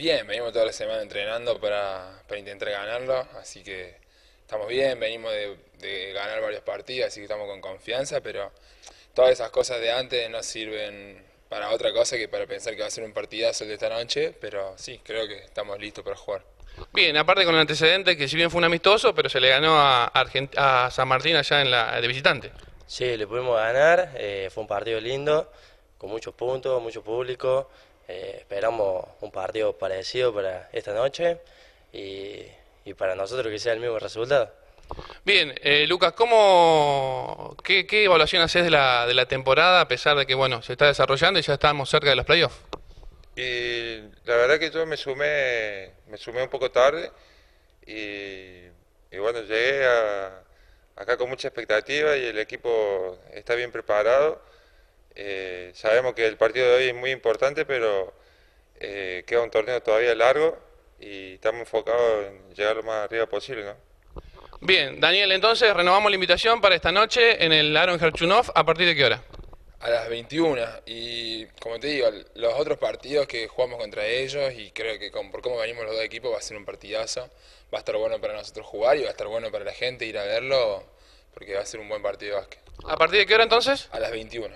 bien, venimos toda la semana entrenando para, para intentar ganarlo, así que estamos bien, venimos de, de ganar varios partidos, así que estamos con confianza, pero todas esas cosas de antes no sirven para otra cosa que para pensar que va a ser un partidazo el de esta noche, pero sí, creo que estamos listos para jugar. Bien, aparte con el antecedente que si bien fue un amistoso, pero se le ganó a, Argent- a San Martín allá en la de visitante. Sí, le pudimos ganar, eh, fue un partido lindo, con muchos puntos, mucho público. Eh, esperamos un partido parecido para esta noche y, y para nosotros que sea el mismo resultado. Bien, eh, Lucas, ¿cómo, qué, qué evaluación haces de la, de la temporada a pesar de que bueno se está desarrollando y ya estamos cerca de los playoffs? Y la verdad que yo me sumé, me sumé un poco tarde y, y bueno, llegué a- acá con mucha expectativa y el equipo está bien preparado. Eh, sabemos que el partido de hoy es muy importante, pero eh, queda un torneo todavía largo y estamos enfocados en llegar lo más arriba posible, ¿no? Bien, Daniel, entonces renovamos la invitación para esta noche en el Aaron Herchunov. ¿A partir de qué hora? A las 21 y como te digo, los otros partidos que jugamos contra ellos y creo que con- por cómo venimos los dos equipos va a ser un partidazo, va a estar bueno para nosotros jugar y va a estar bueno para la gente ir a verlo porque va a ser un buen partido de básquet. ¿A partir de qué hora entonces? A las 21.